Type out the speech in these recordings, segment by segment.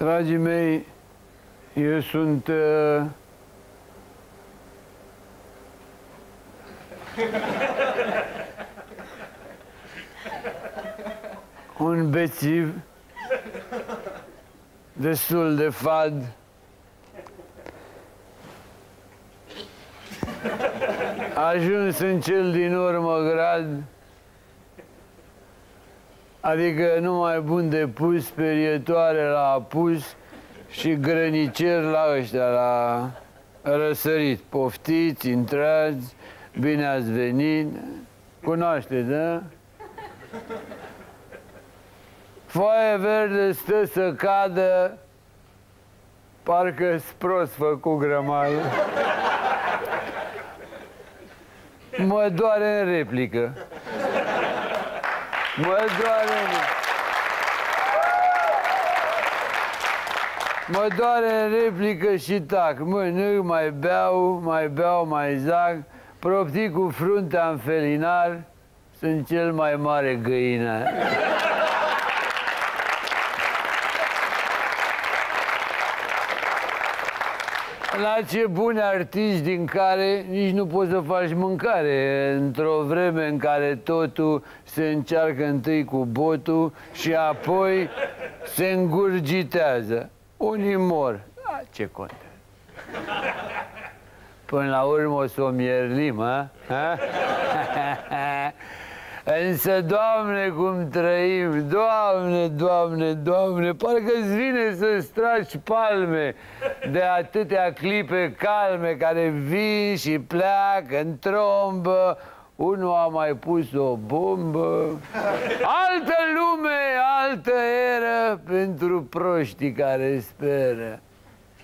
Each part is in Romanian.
Dragii mei, eu sunt uh, un bețiv destul de fad. Ajuns în cel din urmă grad, adică numai bun de pus, sperietoare la apus și grănicer la ăștia, la răsărit. Poftiți, intrați, bine ați venit, cunoașteți, da? Foaia verde stă să cadă, parcă prost făcut grămadă. Mă doare în replică. Mă doare în Mă doare în replică și tac. Mănânc, mai beau, mai beau, mai zac. Proptic cu fruntea în felinar. Sunt cel mai mare găină. La ce buni artiști din care nici nu poți să faci mâncare într-o vreme în care totul se încearcă întâi cu botul și apoi se îngurgitează. Unii mor. A, ce contează? Până la urmă o să o mierlim, a? Însă, Doamne, cum trăim, Doamne, Doamne, Doamne, parcă-ți vine să-ți tragi palme de atâtea clipe calme care vin și pleacă în trombă, unul a mai pus o bombă. Altă lume, altă eră pentru proștii care speră.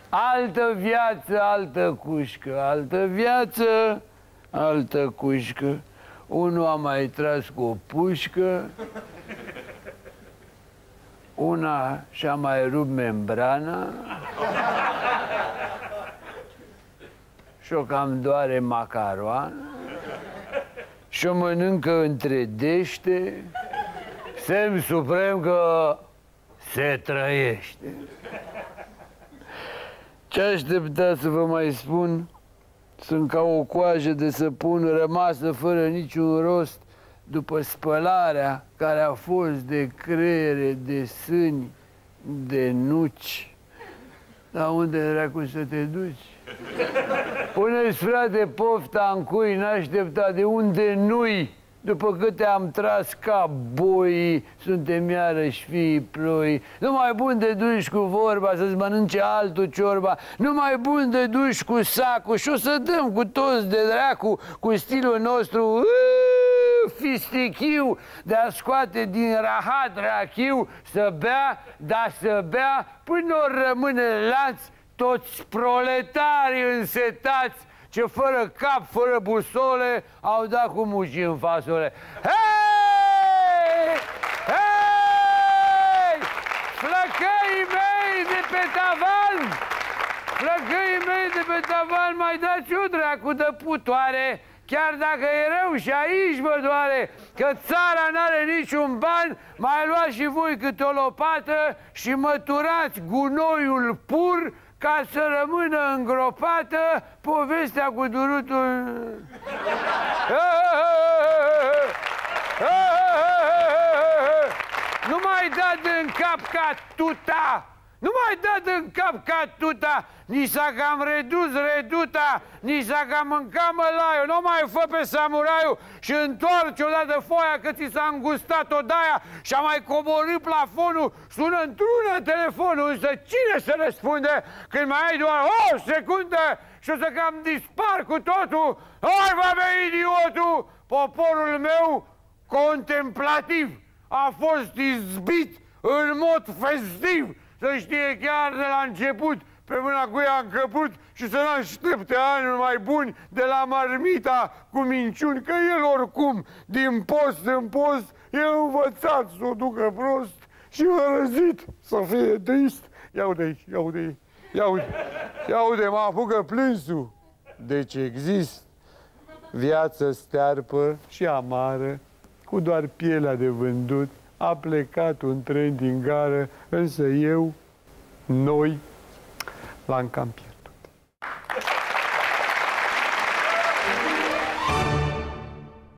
Altă viață, altă cușcă, altă viață, altă cușcă. Unul a mai tras cu o pușcă, una și-a mai rupt membrana și-o cam doare macaroană și-o mănâncă între dește, semn suprem că se trăiește. Ce aștepta să vă mai spun? Sunt ca o coajă de săpun rămasă fără niciun rost după spălarea care a fost de creiere, de sâni, de nuci. La unde era cum să te duci? Pune-ți, frate, pofta în cui, n-aștepta de unde nu-i. După câte am tras ca boi, suntem iarăși fii ploi. Nu mai bun de duci cu vorba să-ți mănânce altul ciorba. Nu mai bun de duci cu sacul și o să dăm cu toți de dracu, cu stilul nostru uuu, fistichiu, de a scoate din rahat rachiu, să bea, dar să bea până ori rămâne lanț toți proletarii însetați ce fără cap, fără busole, au dat cu muci în fasole. Hei! Hei! Flăcăii mei de pe tavan! Flăcăii mei de pe tavan, mai dați o dracu de putoare, chiar dacă e rău și aici vă doare, că țara n-are niciun ban, mai luați și voi câte o lopată și măturați gunoiul pur ca să rămână îngropată povestea cu durutul... Nu mai dat în cap ca tuta! Nu mai dat în cap ca tuta, ni s-a cam redus reduta, ni s-a cam mâncat mălaiul, nu mai fă pe samuraiu și întoarce odată foaia că ți s-a îngustat odaia și a mai coborât plafonul, sună într-una telefonul, însă cine se răspunde când mai ai doar o secundă și o să cam dispar cu totul? Oi, va idiotul! Poporul meu contemplativ a fost izbit în mod festiv să știe chiar de la început pe mâna cu ea am căput și să n-aștepte ani mai buni de la marmita cu minciuni, că el oricum, din post în post, e învățat să o ducă prost și m-a răzit să fie trist. Ia uite aici, ia uite aici, ia uite, ia uite, mă apucă plânsul. Deci există viață stearpă și amară, cu doar pielea de vândut, a plecat un tren din gară, însă eu noi la Încampier.